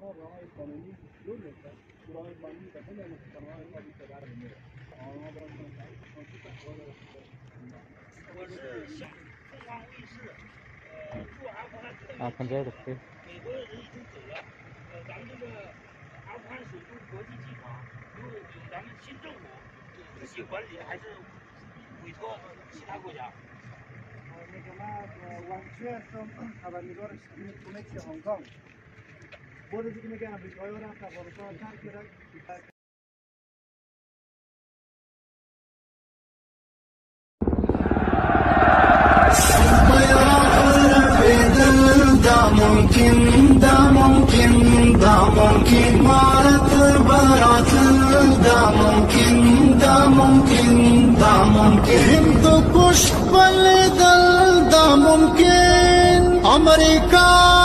我是凤凰卫视，呃，驻阿富汗特啊，看这个可以。美国人已经走了，呃，咱们这个阿富汗首都国际机场由由咱们新政府自己管理，还是委托其他国家？ وانچه som خبرنگار خونه که هنگ کنگ بورز کنه که امریکایی رفت افغانستان ترک کرد ممكن دا ممكن دا ممكن مارت برات دا ممكن دا ممكن دا ممكن هند پشپل دل دا ممكن امریکہ